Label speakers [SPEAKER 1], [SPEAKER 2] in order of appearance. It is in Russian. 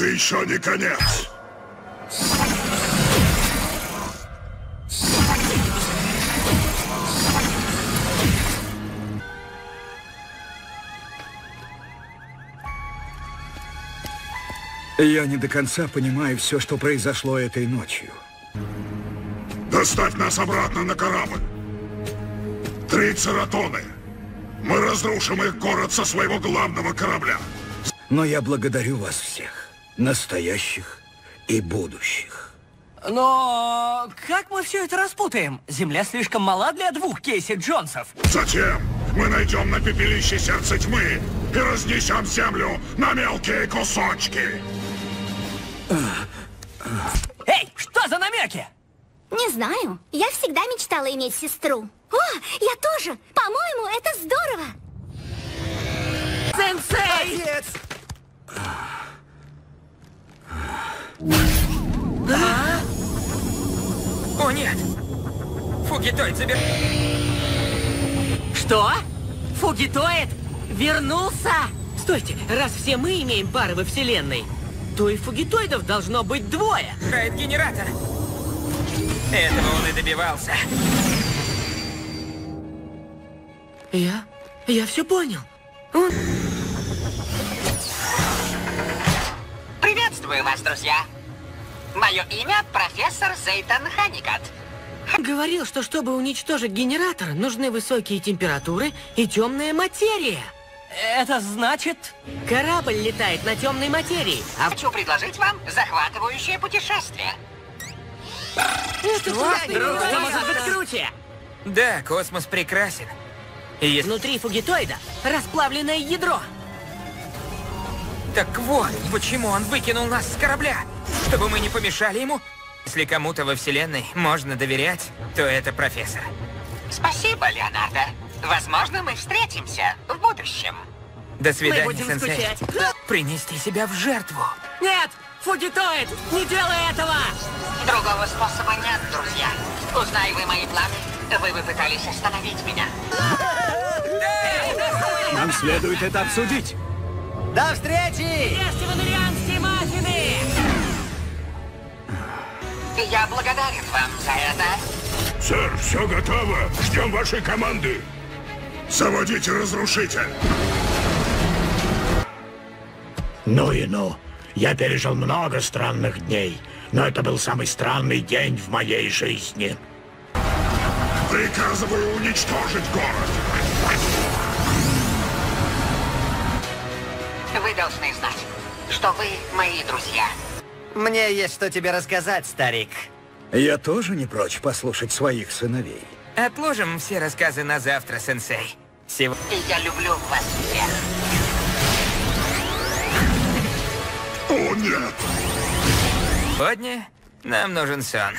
[SPEAKER 1] Это еще не конец.
[SPEAKER 2] Я не до конца понимаю все, что произошло этой ночью.
[SPEAKER 1] Доставь нас обратно на корабль. Три цератоны. Мы разрушим их город со своего главного корабля.
[SPEAKER 2] Но я благодарю вас всех, настоящих и будущих.
[SPEAKER 3] Но как мы все это распутаем? Земля слишком мала для двух Кейси Джонсов.
[SPEAKER 1] Затем мы найдем на пепелище сердце тьмы и разнесем землю на мелкие кусочки.
[SPEAKER 3] Эй, что за намеки?
[SPEAKER 4] Не знаю. Я всегда мечтала иметь сестру. О, я тоже. По-моему, это здорово.
[SPEAKER 3] Сенсей!
[SPEAKER 5] Отец!
[SPEAKER 6] О, нет! Фугитой, забирай!
[SPEAKER 3] Что? Фугитоид вернулся?
[SPEAKER 7] Стойте, раз все мы имеем пары во Вселенной, то и фугитоидов должно быть двое.
[SPEAKER 6] Хайд генератор! Этого он и добивался.
[SPEAKER 7] Я... я все понял. Он...
[SPEAKER 8] Приветствую вас, друзья. Мое имя профессор Зейтан Ханикат.
[SPEAKER 7] Говорил, что чтобы уничтожить генератор, нужны высокие температуры и темная материя.
[SPEAKER 3] Это значит...
[SPEAKER 7] Корабль летает на темной материи. А
[SPEAKER 8] Хочу предложить вам захватывающее путешествие.
[SPEAKER 7] это
[SPEAKER 3] круче?
[SPEAKER 6] Да, космос прекрасен. И если...
[SPEAKER 7] Внутри фугитоида расплавленное ядро.
[SPEAKER 6] Так вот, почему он выкинул нас с корабля. Чтобы мы не помешали ему. Если кому-то во Вселенной можно доверять, то это профессор.
[SPEAKER 8] Спасибо, Леонардо. Возможно, мы встретимся в будущем.
[SPEAKER 6] До свидания,
[SPEAKER 3] будем
[SPEAKER 6] сенсей.
[SPEAKER 3] скучать.
[SPEAKER 6] Принести себя в жертву.
[SPEAKER 3] Нет! Фугитоид! Не делай этого!
[SPEAKER 8] Другого способа нет, друзья. Узнай вы мои планы, вы бы пытались остановить меня.
[SPEAKER 2] Нам следует это обсудить.
[SPEAKER 5] До встречи!
[SPEAKER 3] Ешьте ванарианские маффины!
[SPEAKER 8] Я благодарен вам за это.
[SPEAKER 1] Сэр, все готово. Ждем вашей команды. Заводите разрушитель.
[SPEAKER 9] Ну и ну. Я пережил много странных дней, но это был самый странный день в моей жизни.
[SPEAKER 1] Приказываю уничтожить город.
[SPEAKER 8] Вы должны знать, что вы мои друзья.
[SPEAKER 5] Мне есть что тебе рассказать, старик.
[SPEAKER 2] Я тоже не прочь послушать своих сыновей.
[SPEAKER 6] Отложим все рассказы на завтра, сенсей. Сегодня...
[SPEAKER 8] И я люблю вас всех.
[SPEAKER 1] О, нет!
[SPEAKER 6] Сегодня нам нужен сон.